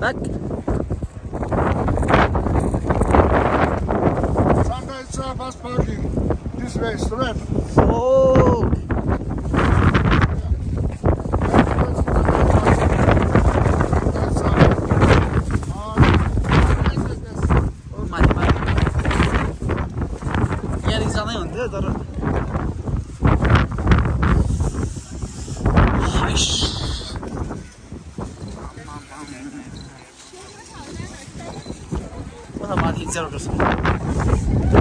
Back. Sometimes uh, bus parking. This way, straight. Oh. oh Here is something on there. कता माथि इन्चार गर्छ